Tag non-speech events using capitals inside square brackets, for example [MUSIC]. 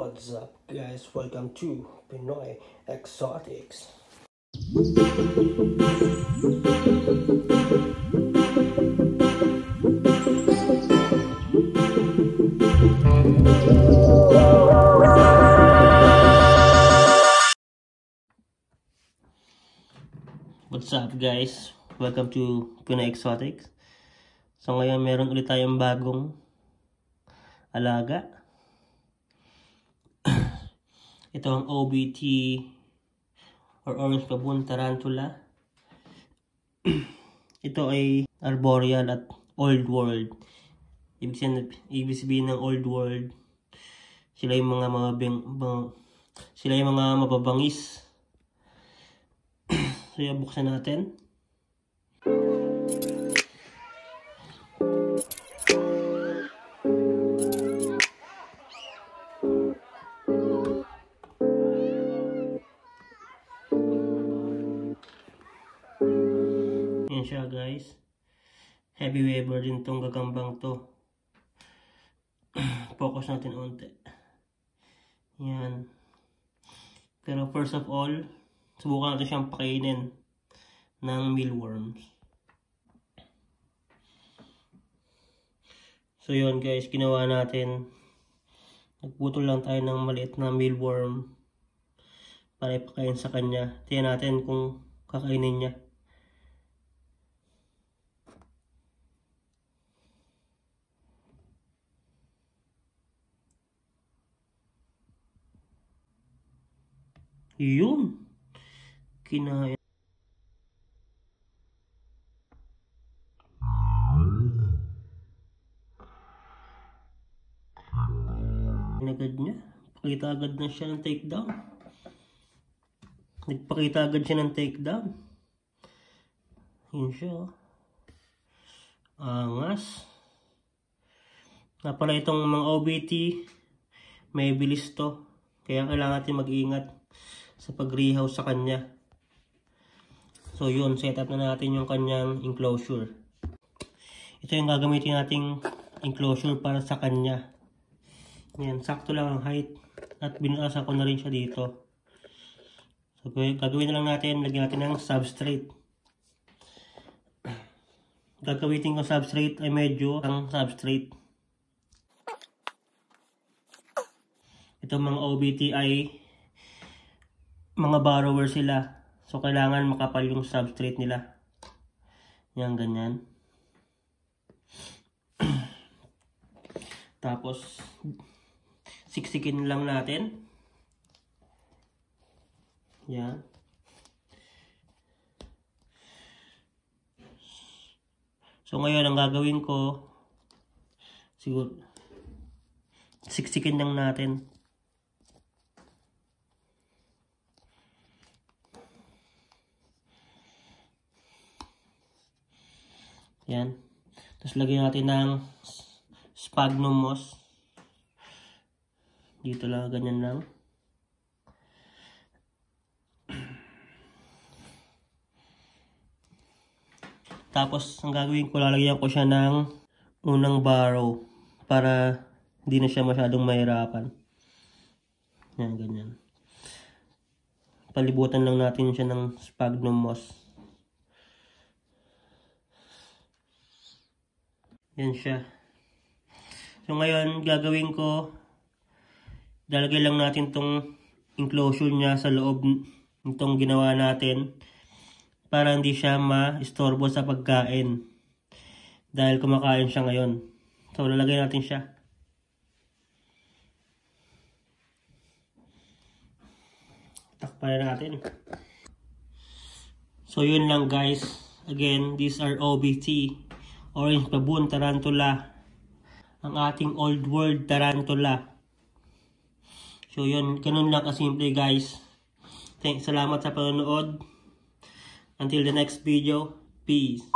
What's up guys? Welcome to Pinoy Exotics. What's up guys? Welcome to Pinoy Exotics. So ngayon meron ulit tayong bagong alaga. Ito ang OBT or Orange Baboon Tarantula. [CLEARS THROAT] Ito ay arboreal at old world. Ibig sabihin, ibig sabihin ng old world, sila yung mga mga, bang, sila yung mga mababangis. [CLEARS THROAT] so buksan natin. Yan siya guys. Heavy waver din tong gagambang to. [CLEARS THROAT] Focus natin unti. Yan. Pero first of all, subukan natin siyang pakainin ng mealworms. So yun guys, ginawa natin. Nagputol lang tayo ng maliit na mealworm para ipakain sa kanya. Tingnan natin kung kakainin niya. Yun. Kinaya. Nagad niya. Pakita agad na siya ng takedown. Nagpakita agad siya ng takedown. Yun siya. oh. Angas. Na pala itong mga OBT, may bilis to. Kaya kailangan natin mag-ingat sa pag-rehow sa kanya. So yun, set up na natin yung kanyang enclosure. Ito yung gagamitin nating enclosure para sa kanya. Yan, sakto lang ang height. At binutasan ko na rin siya dito. So gagawin na lang natin, lagyan natin ng substrate. [CLEARS THROAT] Gagamitin ko substrate ay medyo ang substrate. Ito mga OBT ay mga borrower sila. So, kailangan makapal yung substrate nila. Yan, ganyan. [CLEARS THROAT] Tapos, siksikin lang natin. Yan. So, ngayon, ang gagawin ko, siguro, siksikin lang natin. Yan. Tapos lagyan natin ng sphagnum moss. Dito lang, ganyan lang. Tapos, ang gagawin ko, lalagyan ko siya ng unang barrow para hindi na siya masyadong mahirapan. Yan, ganyan. Palibutan lang natin siya ng sphagnum moss. Yan siya. So ngayon, gagawin ko, dalagay lang natin tong enclosure niya sa loob nitong ginawa natin para hindi siya ma-istorbo sa pagkain. Dahil kumakain siya ngayon. So, lalagay natin siya. Takpan na natin. So, yun lang guys. Again, these are OBT. Orange Baboon Tarantula. Ang ating old world Tarantula. So yun, ganun lang kasimple guys. Thanks, salamat sa panonood. Until the next video, peace.